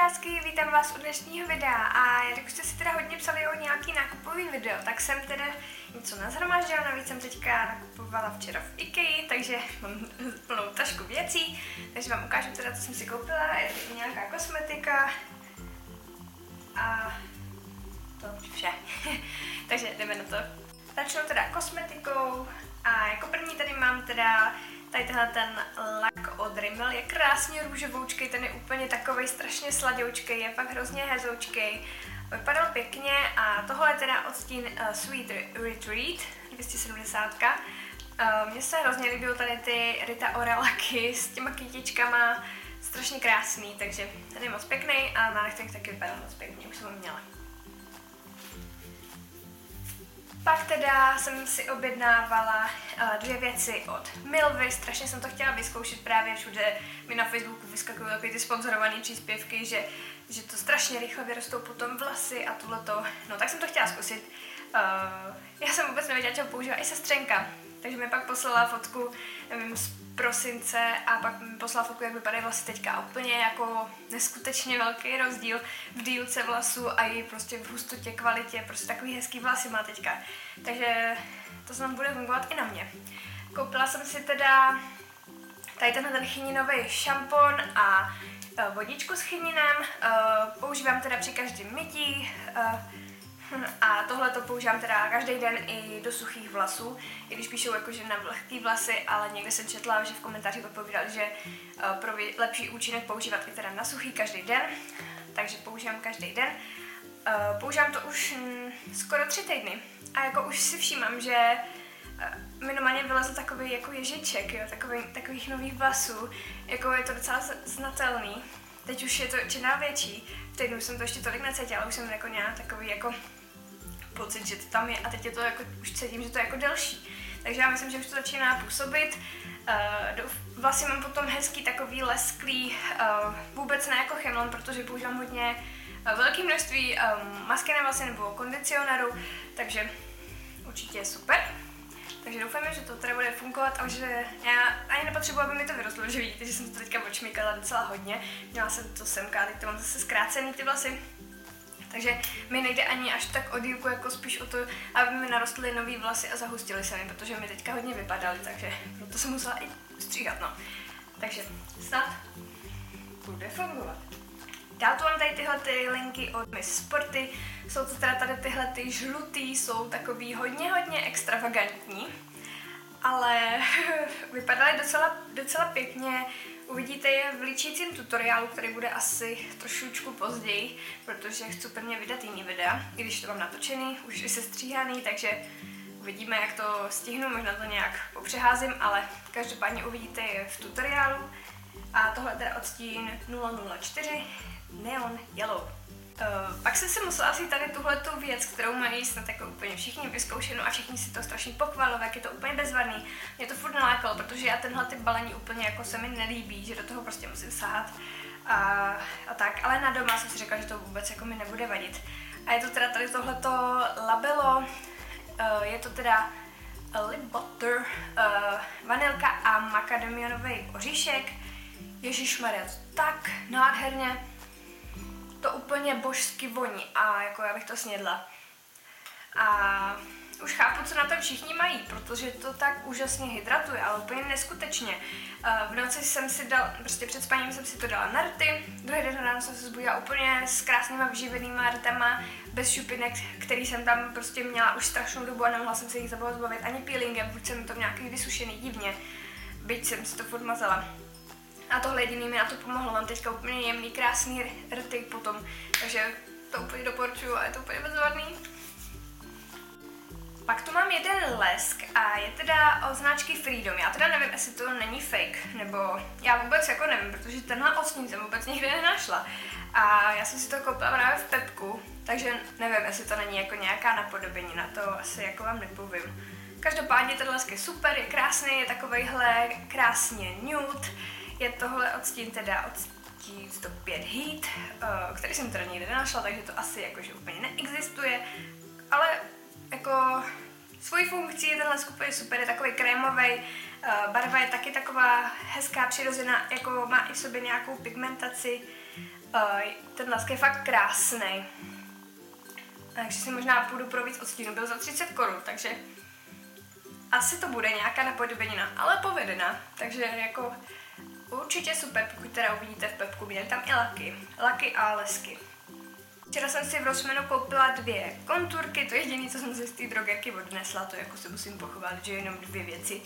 krásky, vítám vás u dnešního videa. A jak jste si teda hodně psali o nějaký nákupový video, tak jsem teda něco nazhromaždila, navíc jsem teďka nakupovala včera v IKEA, takže mám plnou tašku věcí, takže vám ukážu teda, co jsem si koupila, je to nějaká kosmetika. A to vše. takže jdeme na to. Začnu teda kosmetikou. A jako první tady mám teda Tady tenhle ten lak od Rimmel je krásně růžovoučkej, ten je úplně takový strašně sladoučkej, je fakt hrozně hezoučkej. Vypadal pěkně a tohle je teda odstín uh, Sweet Retreat 270. Uh, Mně se hrozně líbily tady ty Rita Ora laky s těma kytičkama, strašně krásný, takže ten je moc pěkný a na nechtech taky vypadal moc pěkně, už jsem ho měla. Pak teda jsem si objednávala uh, dvě věci od Milvy, strašně jsem to chtěla vyzkoušet právě všude. Mi na Facebooku vyskakují takové ty sponzorované příspěvky, že, že to strašně rychle vyrostou potom vlasy a tohleto. No tak jsem to chtěla zkusit. Uh, já jsem vůbec nevěděla, čeho používá i sestřenka, takže mi pak poslala fotku, nevím, z prosince a pak mi poslala fotku, jak vypadají vlasy teďka úplně jako neskutečně velký rozdíl v dílce vlasů a i prostě v hustotě, kvalitě, prostě takový hezký vlasy má teďka. Takže to snad bude fungovat i na mě. Koupila jsem si teda tady tenhle ten chyninový šampon a e, vodičku s chyninem. E, používám teda při každém mytí. E, a tohle to používám teda každý den i do suchých vlasů, i když píšou jakože na vlhký vlasy, ale někde jsem četla, že v komentářích odpovídali, že uh, pro lepší účinek používat i teda na suchý každý den, takže používám každý den. Uh, používám to už mm, skoro tři týdny a jako už si všímám, že uh, mi normálně vylezl takový jako ježiček, jo, takový, takových nových vlasů, jako je to docela znatelný. Teď už je to čím větší, v týdnu jsem to ještě tolik necítila, už jsem jako nějak takový jako pocit, že to tam je a teď je to jako, už cítím, že to je jako delší. Takže já myslím, že už to začíná působit. Uh, vlasy mám potom hezký takový lesklý, uh, vůbec ne jako chemlon, protože používám hodně uh, velké množství um, masky na vlasy nebo kondicionéru, takže určitě je super. Takže doufáme, že to teda bude fungovat a že já ani nepotřebuji, aby mi to vyrostlo, že vidíte, že jsem to teďka očmykala docela hodně. Měla jsem to semka, teď to mám zase zkrácený ty vlasy, takže mi nejde ani až tak o dílku, jako spíš o to, aby mi narostly nový vlasy a zahustily se mi, protože mi teďka hodně vypadaly, takže proto jsem musela i stříhat, no. Takže snad bude fungovat. Dál tu mám tady tyhle ty linky od Miss Sporty. Jsou to teda tady tyhle ty žlutý, jsou takový hodně, hodně extravagantní ale vypadaly docela, docela pěkně. Uvidíte je v líčícím tutoriálu, který bude asi trošičku později, protože chci prvně vydat jiný videa, když to mám natočený, už i se stříhaný, takže uvidíme, jak to stihnu, možná to nějak popřeházím, ale každopádně uvidíte je v tutoriálu. A tohle teda odstín 004 Neon Yellow. Uh, pak jsem si musela asi tady tuhle tu věc, kterou mají snad jako úplně všichni vyzkoušenou a všichni si to strašně pochvalili, jak je to úplně bezvadný. Mě to furt nalákalo, protože já tenhle typ balení úplně jako se mi nelíbí, že do toho prostě musím sahat a, a tak, ale na doma jsem si řekla, že to vůbec jako mi nebude vadit. A je to teda tady tohleto labelo, uh, je to teda lip butter, uh, vanilka a makadamionový oříšek. Ježišmarja, tak nádherně to úplně božsky voní a jako já bych to snědla. A už chápu, co na to všichni mají, protože to tak úžasně hydratuje, ale úplně neskutečně. V noci jsem si dal, prostě před spaním jsem si to dala na rty, druhý den ráno jsem se zbudila úplně s krásnýma vyživenýma rtama, bez šupinek, který jsem tam prostě měla už strašnou dobu a nemohla jsem se jich zbavit ani peelingem, buď jsem to nějaký vysušený divně, byť jsem si to furt mazala. A tohle jediný mi na to pomohlo. Mám teďka úplně jemný, krásný rty potom, takže to úplně doporučuju a je to úplně bezvadný. Pak tu mám jeden lesk a je teda od značky Freedom. Já teda nevím, jestli to není fake, nebo já vůbec jako nevím, protože tenhle odstín jsem vůbec nikdy nenašla. A já jsem si to koupila právě v Pepku, takže nevím, jestli to není jako nějaká napodobení, na to asi jako vám nepovím. Každopádně ten lesk je super, je krásný, je takovejhle krásně nude, je tohle odstín teda odstín 105 Heat, uh, který jsem teda nikdy nenašla, takže to asi jakože úplně neexistuje, ale jako Svojí funkcí je tenhle skupin super, je takový krémový, uh, barva je taky taková hezká, přirozená, jako má i v sobě nějakou pigmentaci. Uh, ten lask je fakt krásný. Takže si možná půjdu pro víc odstínu. Byl za 30 korun, takže asi to bude nějaká napodobenina, ale povedená. Takže jako určitě super, pokud teda uvidíte v Pepku. Měli tam i laky, laky a lesky. Včera jsem si v Rossmanu koupila dvě konturky, to je jediné, co jsem si z té drogerky odnesla, to jako se musím pochovat, že jenom dvě věci.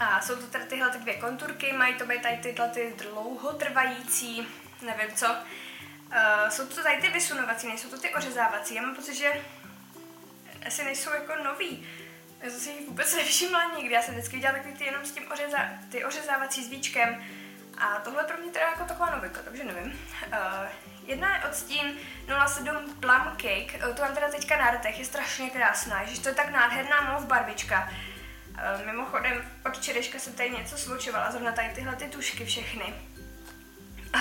A jsou to teda tyhle ty dvě konturky, mají to být tady tyhle ty dlouhotrvající, nevím co. Uh, jsou to tady ty vysunovací, nejsou to ty ořezávací. Já mám pocit, že asi nejsou jako nový. Já jsem si jich vůbec nevšimla nikdy, já jsem vždycky viděla takový ty jenom s tím ořeza, ty ořezávací s víčkem. A tohle pro mě teda jako taková novinka, takže nevím. Uh, jedna je odstín 07 Plum Cake, uh, to mám teda teďka na rtech, je strašně krásná, že to je tak nádherná mov barvička. Uh, mimochodem, od včerejška jsem tady něco svočovala, zrovna tady tyhle ty tušky všechny. A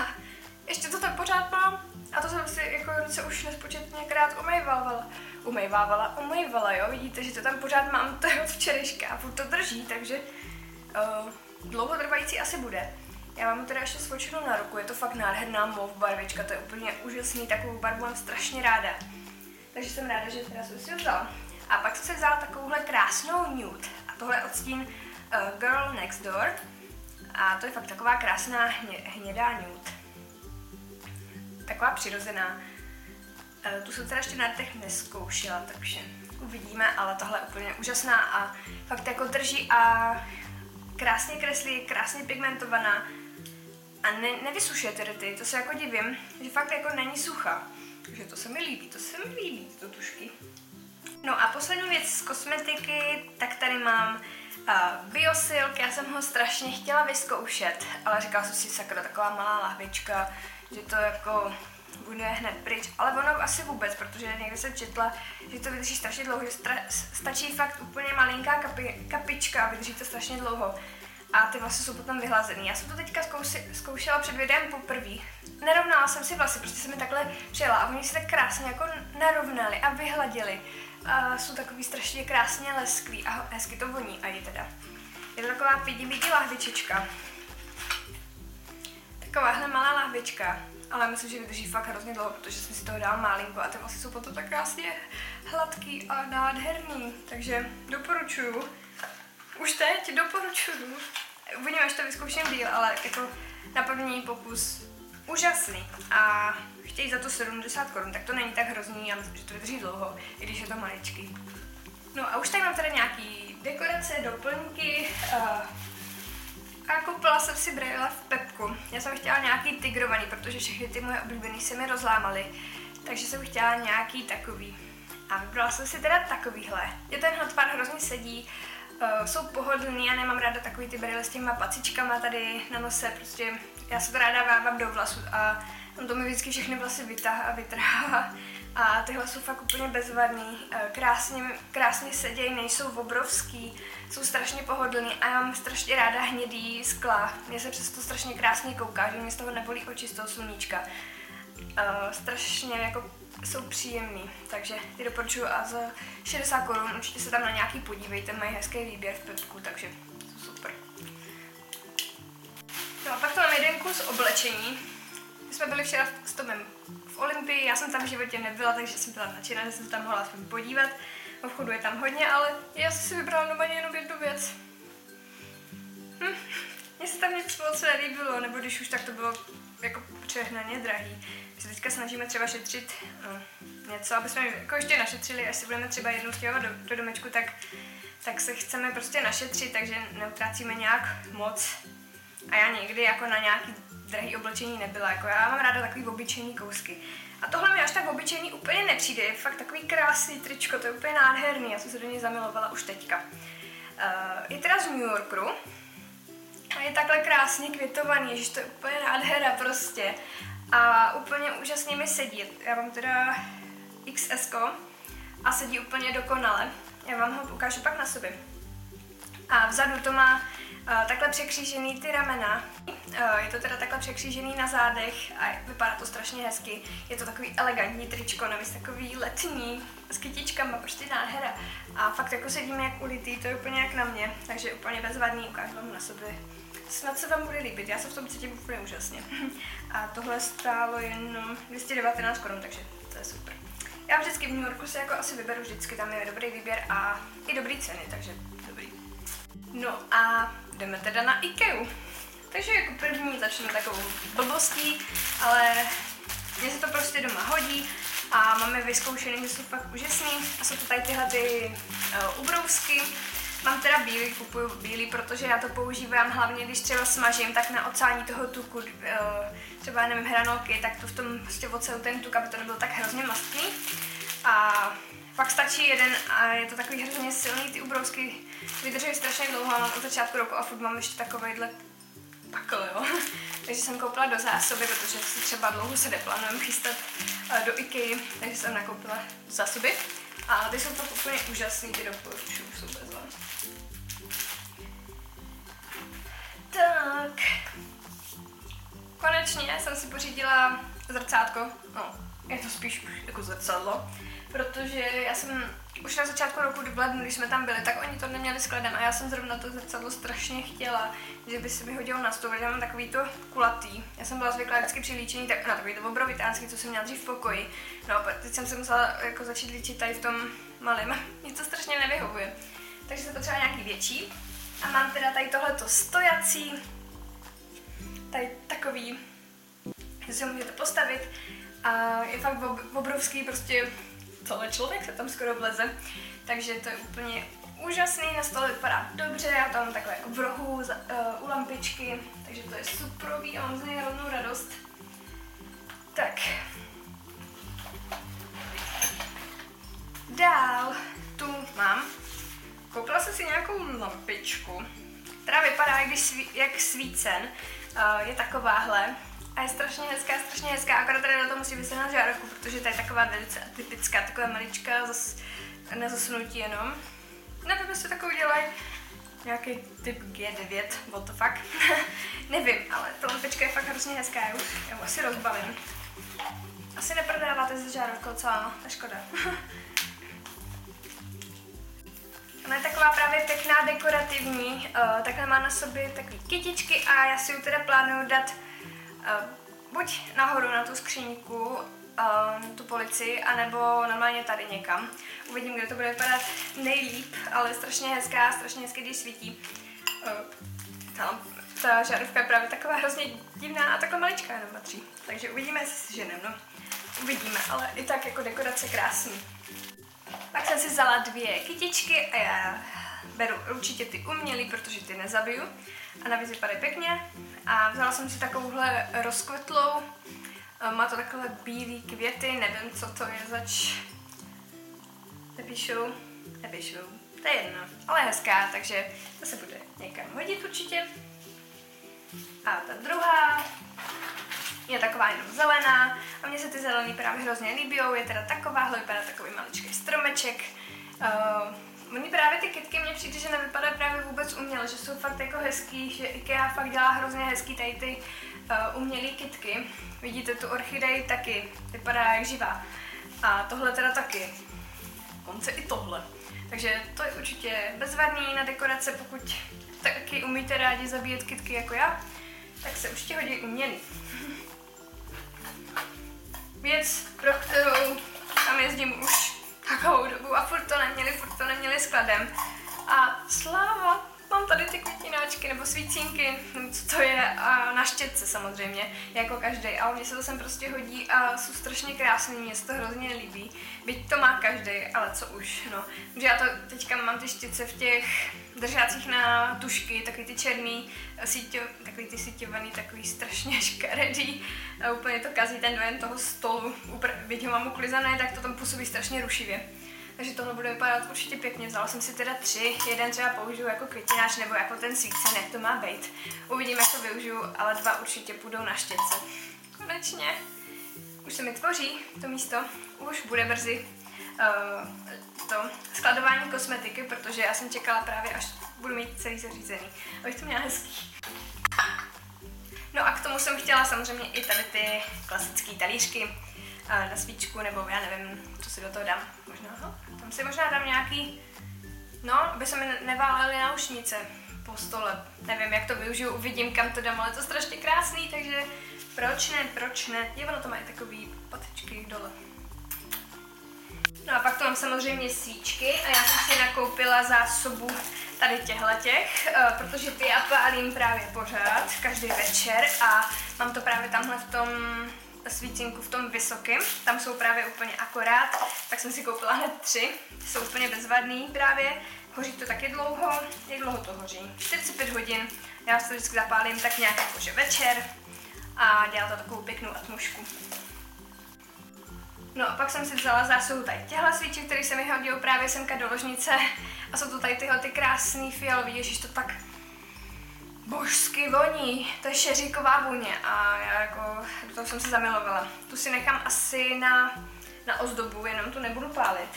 ještě to tak pořád mám. A to jsem si jako se už nespočetněkrát umývávala. Umývávala, umývala, jo, vidíte, že to tam pořád mám, to je od včerejška a furt to drží, takže uh, dlouhotrvající asi bude. Já mám teda ještě svočenou na ruku, je to fakt nádherná mov barvička, to je úplně úžasný, takovou barvu mám strašně ráda. Takže jsem ráda, že teda jsem si vzala. A pak jsem si vzala takovouhle krásnou nude. A tohle je odstín uh, Girl Next Door. A to je fakt taková krásná hně, hnědá nude. Taková přirozená. Uh, tu jsem teda ještě na těch neskoušela, takže uvidíme, ale tohle je úplně úžasná a fakt jako drží a krásně kreslí, krásně pigmentovaná a ne, nevysušuje ty to se jako divím, že fakt jako není suchá. Takže to se mi líbí, to se mi líbí, ty tušky. No a poslední věc z kosmetiky, tak tady mám uh, Biosilk, já jsem ho strašně chtěla vyzkoušet, ale říkala jsem si, sakra, taková malá lahvička, že to jako bude hned pryč, ale ono asi vůbec, protože někde jsem četla, že to vydrží strašně dlouho, že stačí fakt úplně malinká kapi, kapička a vydrží to strašně dlouho a ty vlasy jsou potom vyhlazený. Já jsem to teďka zkouši, zkoušela před videem poprvé. Nerovnala jsem si vlasy, prostě jsem mi takhle přijela a oni se tak krásně jako narovnali a vyhladili. A jsou takový strašně krásně lesklí a hezky to voní a je teda. Je to taková pidi lahvičička. Takováhle malá lahvička, ale myslím, že vydrží fakt hrozně dlouho, protože jsem si toho dala malinko a ty vlasy jsou potom tak krásně hladký a nádherný, takže doporučuju. Už teď doporučuju. Uvidíme, až to vyzkouším díl, ale jako na první pokus úžasný. A chtějí za to 70 korun, tak to není tak hrozný, myslím, že to vydrží dlouho, i když je to maličký. No a už tady mám tady nějaký dekorace, doplňky. A koupila jsem si brýle v Pepku. Já jsem chtěla nějaký tigrovaný, protože všechny ty moje oblíbené se mi rozlámaly. Takže jsem chtěla nějaký takový. A vybrala jsem si teda takovýhle. Je tenhle tvar hrozně sedí, uh, jsou pohodlný, já nemám ráda takový ty brýle s těma pacičkama tady na nose, prostě já se to ráda vávám do vlasu a on to mi vždycky všechny vlasy vytáhá a vytrhá. A tyhle jsou fakt úplně bezvadný, uh, krásně, krásně sedějí, nejsou obrovský, jsou strašně pohodlný a já mám strašně ráda hnědý skla. Mně se přesto strašně krásně kouká, že mě z toho nebolí oči z toho sluníčka. Uh, strašně jako jsou příjemný, takže ty doporučuju a za 60 korun určitě se tam na nějaký podívejte, mají hezký výběr v Pepku, takže super. No a pak to mám jeden kus oblečení. My jsme byli včera s Tomem v Olympii, já jsem tam v životě nebyla, takže jsem byla nadšená, že jsem se tam mohla aspoň podívat. V obchodu je tam hodně, ale já jsem si vybrala normálně jenom jednu věc. Hm. Mně se tam nic moc nelíbilo, nebo když už tak to bylo jako přehnaně drahý se teďka snažíme třeba šetřit no, něco, aby jsme jako ještě našetřili, až si budeme třeba jednou stěhovat do, do domečku, tak, tak se chceme prostě našetřit, takže neutrácíme nějak moc. A já někdy jako na nějaký drahý oblečení nebyla, jako já mám ráda takový obyčejný kousky. A tohle mi až tak obyčejný úplně nepřijde, je fakt takový krásný tričko, to je úplně nádherný, já jsem se do něj zamilovala už teďka. Uh, je teda z New Yorku, a je takhle krásně květovaný, že to je úplně nádhera prostě a úplně úžasně mi sedí. Já mám teda XS a sedí úplně dokonale. Já vám ho ukážu pak na sobě. A vzadu to má Uh, takhle překřížený ty ramena. Uh, je to teda takhle překřížený na zádech a vypadá to strašně hezky. Je to takový elegantní tričko, navíc takový letní, s kytičkama, prostě nádhera. A fakt jako sedíme jak ulitý, to je úplně jak na mě, takže úplně bezvadný, ukážu vám na sobě. Snad se vám bude líbit, já se v tom cítím úplně úžasně. A tohle stálo jenom 219 korun, takže to je super. Já vždycky v New Yorku si jako asi vyberu vždycky, tam je dobrý výběr a i dobrý ceny, takže dobrý. No a jdeme teda na IKEA. Takže jako první začnu takovou blbostí, ale mně se to prostě doma hodí a máme vyzkoušený, že jsou fakt úžasný a jsou to tady tyhle ty uh, ubrousky. Mám teda bílý, kupuju bílý, protože já to používám hlavně, když třeba smažím, tak na ocání toho tuku, uh, třeba nevím, hranolky, tak to v tom prostě ocelu ten tuk, aby to nebylo tak hrozně mastný. A pak stačí jeden a je to takový hrozně silný, ty ubrousky vydrží strašně dlouho, mám od začátku roku a furt mám ještě takovejhle pakl, jo. takže jsem koupila do zásoby, protože si třeba dlouho se neplánujem chystat uh, do IKEA, takže jsem nakoupila zásoby. A ty jsou to úplně úžasný, ty doporučuju, jsou bez Tak. Konečně jsem si pořídila zrcátko. No, je to spíš jako zrcadlo, protože já jsem už na začátku roku v lednu, když jsme tam byli, tak oni to neměli skladem a já jsem zrovna to zrcadlo strašně chtěla, že by se mi hodilo na stůl, protože mám takový to kulatý. Já jsem byla zvyklá vždycky při líčení tak, na takový to obrovitánský, co jsem měla dřív v pokoji. No a teď jsem se musela jako začít líčit tady v tom malém. Mě to strašně nevyhovuje. Takže se potřeba nějaký větší. A mám teda tady tohleto stojací, tady takový, že si ho můžete postavit a je fakt obrovský, prostě celý člověk se tam skoro vleze, takže to je úplně úžasný, na stole vypadá dobře, já tam takhle jako v rohu uh, u lampičky, takže to je superový a mám z něj rovnou radost. Lampičku, která vypadá jak, sví, jak svícen. Uh, je takováhle a je strašně hezká, strašně hezká, akorát tady na to musí vyset na žárovku, protože to je taková velice typická, taková maličká zas, na zasunutí jenom. Nevím, jestli takovou dělají nějaký typ G9, what the fuck. Nevím, ale ta lampička je fakt hrozně hezká, já já asi rozbalím. Asi neprodáváte se žárovkou, co? To škoda. Ona je taková právě pěkná, dekorativní, uh, takhle má na sobě takové kytičky a já si ji teda plánuju dát uh, buď nahoru na tu skříňku, uh, tu polici, anebo normálně tady někam. Uvidím, kde to bude vypadat nejlíp, ale strašně hezká, strašně hezky, když svítí. Uh, ta, ta žárovka je právě taková hrozně divná a takhle maličká jenom patří. Takže uvidíme, jestli si ženem, no. Uvidíme, ale i tak jako dekorace krásný. Pak jsem si vzala dvě kytičky a já beru určitě ty umělý, protože ty nezabiju. A navíc vypadají pěkně. A vzala jsem si takovouhle rozkvetlou. Má to takové bílé květy, nevím, co to je zač. Nepíšou, nepíšou. To je jedno, ale hezká, takže to se bude někam hodit určitě. A ta druhá je taková jenom zelená a mně se ty zelený právě hrozně líbí, je teda takováhle, vypadá takový maličký stromeček. Uh, oni právě ty kytky mně přijde, že nevypadají právě vůbec uměle, že jsou fakt jako hezký, že IKEA fakt dělá hrozně hezký tady ty uh, umělé kytky. Vidíte tu orchidej taky, vypadá jak živá. A tohle teda taky. Konce i tohle. Takže to je určitě bezvadný na dekorace, pokud taky umíte rádi zabíjet kytky jako já, tak se určitě hodí umělý věc, pro kterou tam jezdím už takovou dobu a furt to neměli, furt to neměli skladem. A sláva, mám tady ty květináčky nebo svícínky, co to je, a na štětce samozřejmě, jako každý. Ale mně se to sem prostě hodí a jsou strašně krásný, mě se to hrozně líbí. Byť to má každý, ale co už, no. Že já to teďka mám ty štětce v těch držácích na tušky, takový ty černý, síťo, takový ty síťovaný, takový strašně škaredý. A úplně to kazí ten dojem toho stolu. Byť ho mám uklizané, tak to tam působí strašně rušivě. Takže tohle bude vypadat určitě pěkně. Vzala jsem si teda tři, jeden třeba použiju jako květináč nebo jako ten svícen, jak to má být. Uvidím, jak to využiju, ale dva určitě půjdou na štětce. Konečně. Už se mi tvoří to místo, už bude brzy. Uh, to skladování kosmetiky, protože já jsem čekala právě, až budu mít celý zařízený, abych to měla hezký. No a k tomu jsem chtěla samozřejmě i tady ty klasické talířky na svíčku, nebo já nevím, co si do toho dám. Možná, no, tam si možná dám nějaký, no, aby se mi neválely náušnice po stole. Nevím, jak to využiju, uvidím, kam to dám, ale to strašně krásný, takže proč ne, proč ne. Je ono to mají takový patičky dole. No a pak to mám samozřejmě svíčky a já jsem si nakoupila zásobu tady těch, eh, protože ty já pálím právě pořád, každý večer a mám to právě tamhle v tom svítinku v tom vysokém, tam jsou právě úplně akorát, tak jsem si koupila hned tři, jsou úplně bezvadný právě, hoří to taky dlouho, jak dlouho to hoří? 45 hodin, já to vždycky zapálím tak nějak jakože večer a dělá to takovou pěknou atmosféru. No a pak jsem si vzala zásobu tady těhle svíček, který se mi hodil právě semka do ložnice. A jsou to tady tyhle ty krásný fialový, ježiš to tak božsky voní, to je šeříková vůně a já jako do toho jsem se zamilovala. Tu si nechám asi na, na ozdobu, jenom tu nebudu pálit.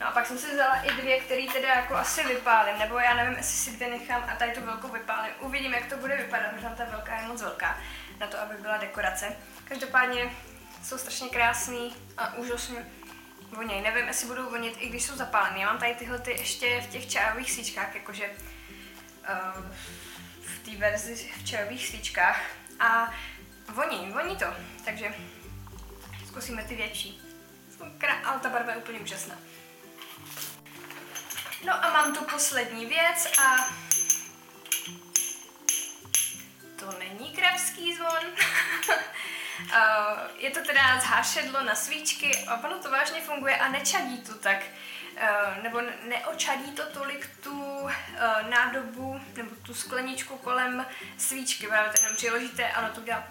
No a pak jsem si vzala i dvě, které teda jako asi vypálím, nebo já nevím, jestli si dvě nechám a tady tu velkou vypálím. Uvidím, jak to bude vypadat, možná ta velká je moc velká na to, aby byla dekorace. Každopádně jsou strašně krásný a úžasně voněj. Nevím, jestli budou vonit, i když jsou zapálené. Já mám tady tyhle ty ještě v těch čajových svíčkách, jakože uh, v té verzi v čajových svíčkách. A voní, voní to. Takže zkusíme ty větší. Ale ta barva je úplně úžasná. No a mám tu poslední věc a to není kravský zvon. Uh, je to teda zhášedlo na svíčky a ono to vážně funguje a nečadí to tak, uh, nebo neočadí to tolik tu uh, nádobu nebo tu skleničku kolem svíčky, právě tam přiložíte a ono to dělá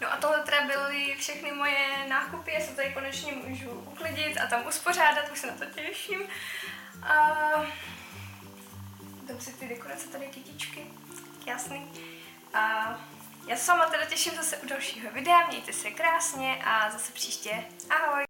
No a tohle teda byly všechny moje nákupy, já se tady konečně můžu uklidit a tam uspořádat, už se na to těším. A dám si ty dekorace tady kytičky, jasný. A já se sama teda těším zase u dalšího videa, mějte se krásně a zase příště. Ahoj!